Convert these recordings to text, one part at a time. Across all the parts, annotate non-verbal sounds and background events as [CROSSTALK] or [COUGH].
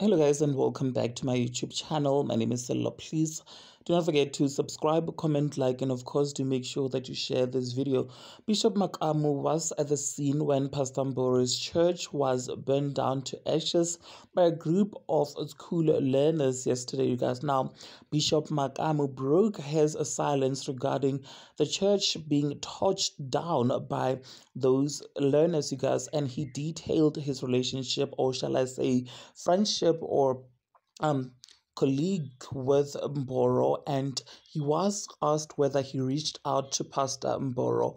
Hello guys and welcome back to my YouTube channel. My name is Sello. Please do not forget to subscribe, comment, like, and of course to make sure that you share this video. Bishop Makamu was at the scene when Pastor Mboro's church was burned down to ashes by a group of school learners yesterday, you guys. Now, Bishop Makamu broke his silence regarding the church being torched down by those learners, you guys, and he detailed his relationship, or shall I say, friendship or um colleague with Mboro and he was asked whether he reached out to Pastor Mboro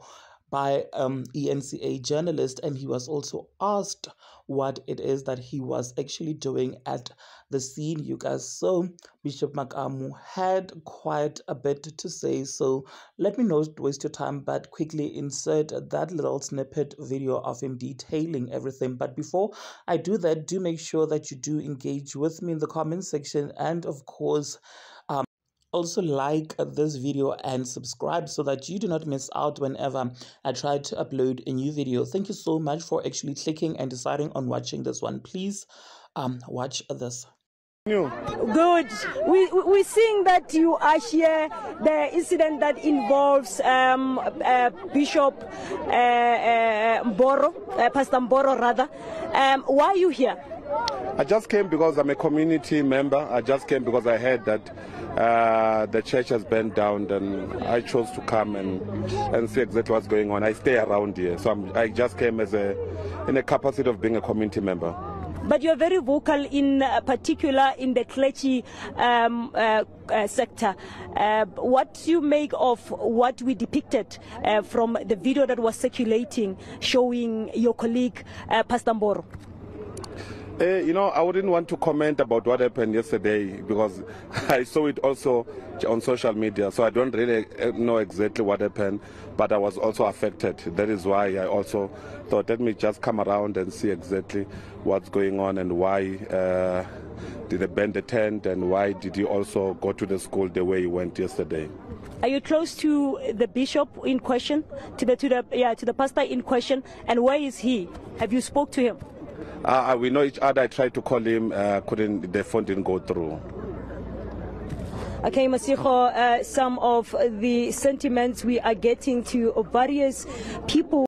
by um, ENCA journalist, and he was also asked what it is that he was actually doing at the scene, you guys. So Bishop Makamu had quite a bit to say. So let me not waste your time, but quickly insert that little snippet video of him detailing everything. But before I do that, do make sure that you do engage with me in the comment section, and of course also like this video and subscribe so that you do not miss out whenever I try to upload a new video. Thank you so much for actually clicking and deciding on watching this one. Please um, watch this. Good. We, we're seeing that you are here, the incident that involves um, uh, Bishop uh, uh, Mboro, uh, Pastor Mboro rather. Um, why are you here? I just came because I'm a community member. I just came because I heard that uh, the church has burned down, and I chose to come and, and see exactly what's going on. I stay around here, so I'm, I just came as a in a capacity of being a community member. But you're very vocal in uh, particular in the clergy um, uh, uh, sector. Uh, what do you make of what we depicted uh, from the video that was circulating showing your colleague, uh, Pastor Mboro? Uh, you know, I wouldn't want to comment about what happened yesterday because [LAUGHS] I saw it also on social media, so I don't really uh, know exactly what happened, but I was also affected. That is why I also thought, let me just come around and see exactly what's going on and why uh, did they bend the tent and why did he also go to the school the way he went yesterday. Are you close to the bishop in question, to the to the yeah to the pastor in question, and where is he? Have you spoke to him? Uh, we know each other. I tried to call him, uh, couldn't. The phone didn't go through. Okay, Masiho, uh, some of the sentiments we are getting to various people.